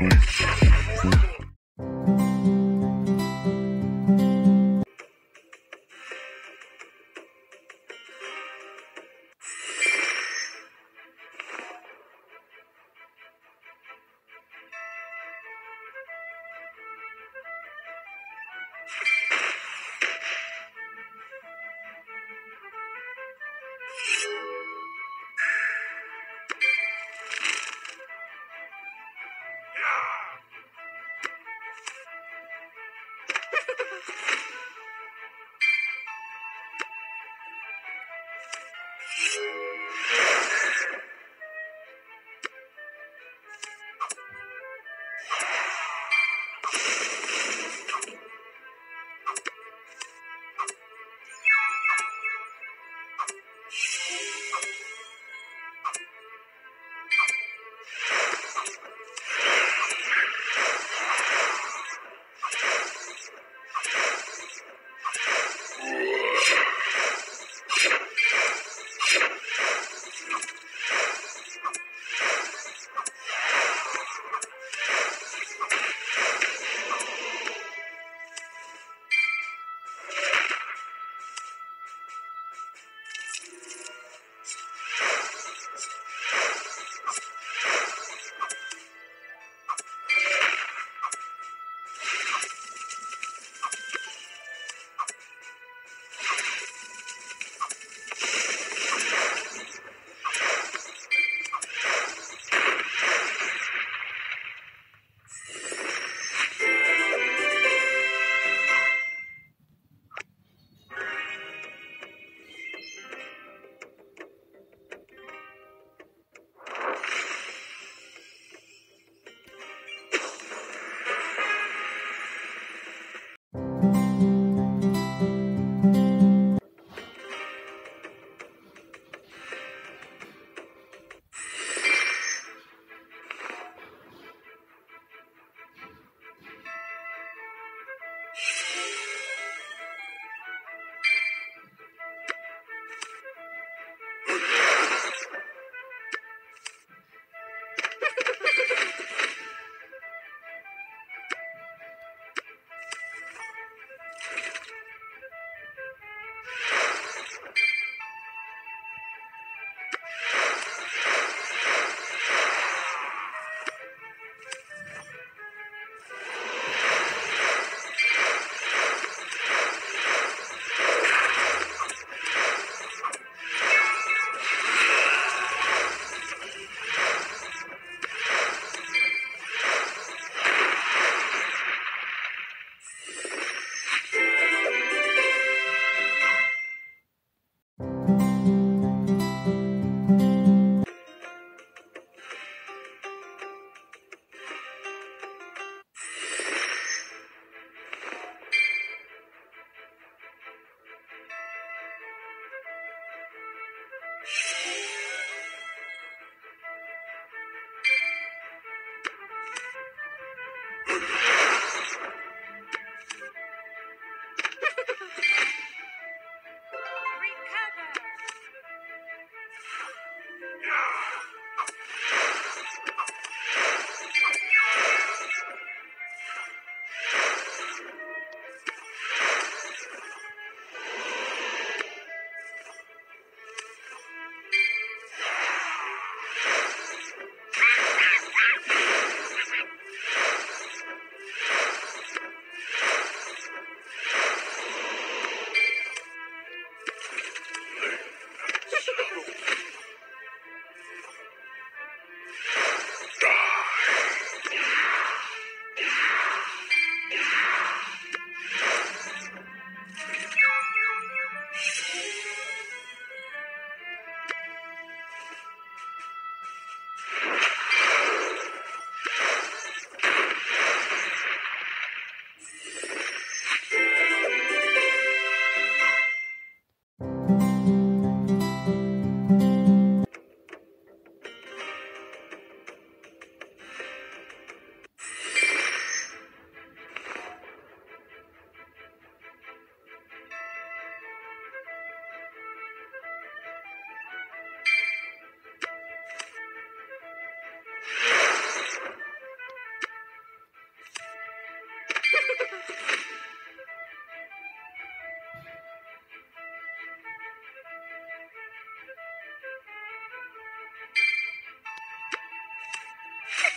you.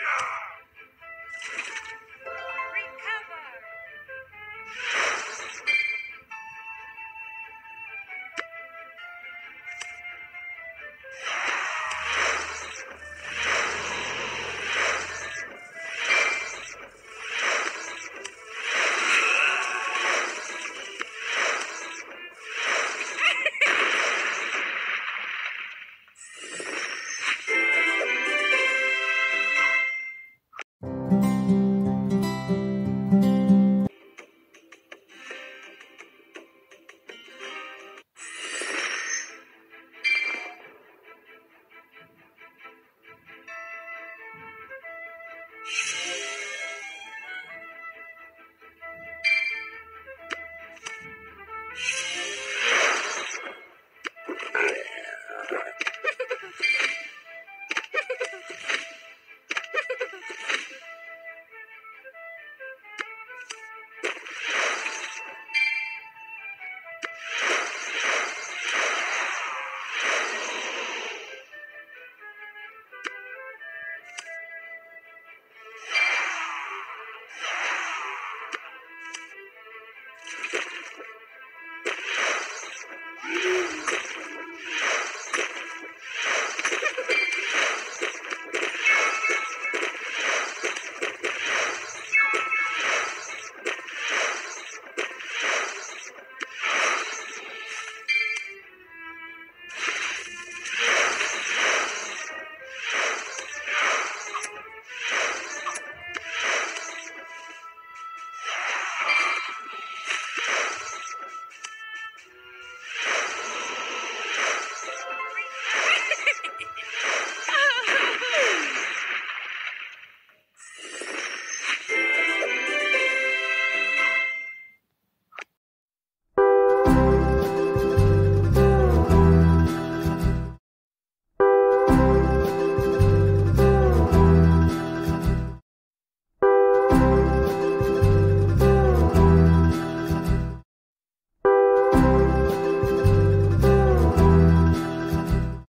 Recover.